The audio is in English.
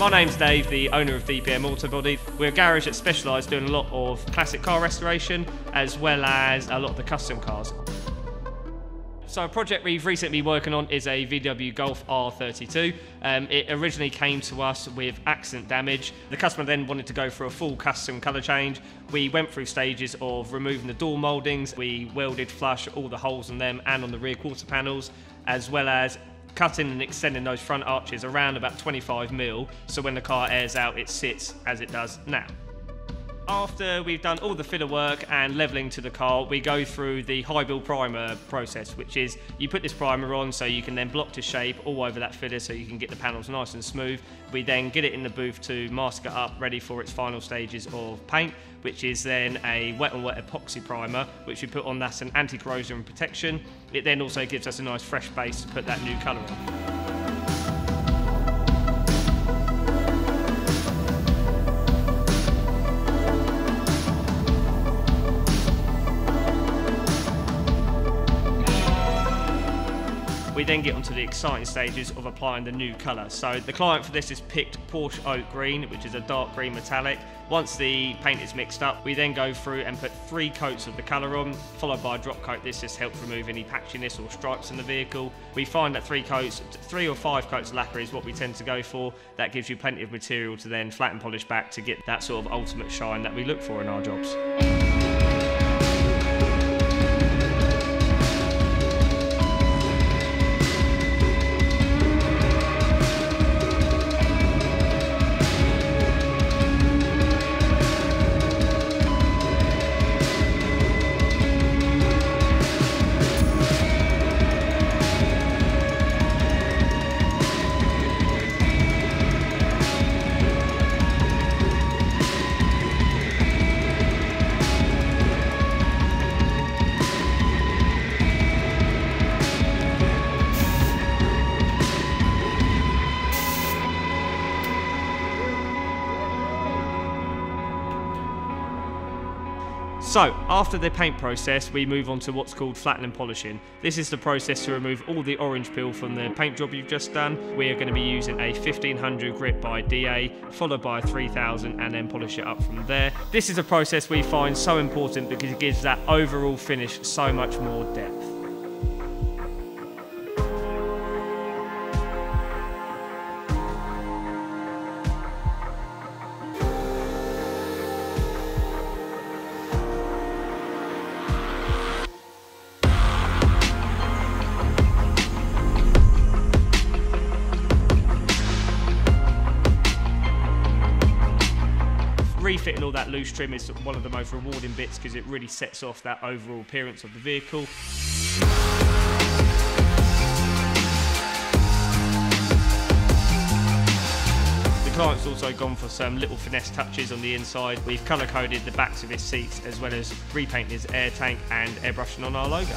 My name's Dave, the owner of DPM Autobody. We're a garage that specialises doing a lot of classic car restoration as well as a lot of the custom cars. So a project we've recently been working on is a VW Golf R32. Um, it originally came to us with accident damage. The customer then wanted to go for a full custom colour change. We went through stages of removing the door mouldings. We welded flush all the holes in them and on the rear quarter panels, as well as cutting and extending those front arches around about 25 mil, so when the car airs out, it sits as it does now. After we've done all the filler work and levelling to the car, we go through the high build primer process, which is you put this primer on so you can then block to shape all over that filler so you can get the panels nice and smooth. We then get it in the booth to mask it up, ready for its final stages of paint, which is then a wet and wet epoxy primer, which we put on that's an anti-corrosion protection. It then also gives us a nice fresh base to put that new colour on. Then get onto the exciting stages of applying the new colour. So the client for this has picked Porsche Oak Green, which is a dark green metallic. Once the paint is mixed up, we then go through and put three coats of the colour on, followed by a drop coat. This just helps remove any patchiness or stripes in the vehicle. We find that three coats, three or five coats of lacquer is what we tend to go for. That gives you plenty of material to then flatten and polish back to get that sort of ultimate shine that we look for in our jobs. So, after the paint process, we move on to what's called flattening polishing. This is the process to remove all the orange peel from the paint job you've just done. We are going to be using a 1500 grit by DA, followed by a 3000, and then polish it up from there. This is a process we find so important because it gives that overall finish so much more depth. Refitting all that loose trim is one of the most rewarding bits because it really sets off that overall appearance of the vehicle. The client's also gone for some little finesse touches on the inside. We've colour coded the backs of his seats as well as repainting his air tank and airbrushing on our logo.